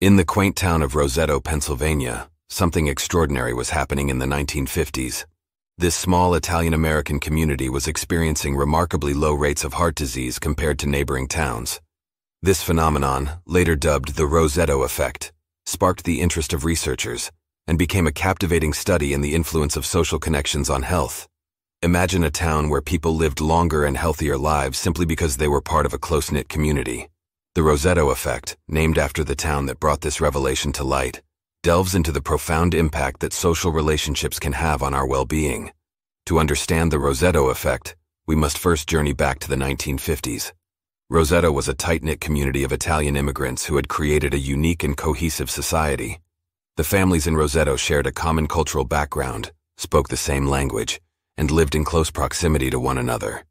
In the quaint town of Roseto, Pennsylvania, something extraordinary was happening in the 1950s. This small Italian-American community was experiencing remarkably low rates of heart disease compared to neighboring towns. This phenomenon, later dubbed the Roseto effect, sparked the interest of researchers and became a captivating study in the influence of social connections on health. Imagine a town where people lived longer and healthier lives simply because they were part of a close-knit community. The Roseto effect, named after the town that brought this revelation to light, delves into the profound impact that social relationships can have on our well-being. To understand the Roseto effect, we must first journey back to the 1950s. Roseto was a tight-knit community of Italian immigrants who had created a unique and cohesive society. The families in Roseto shared a common cultural background, spoke the same language, and lived in close proximity to one another.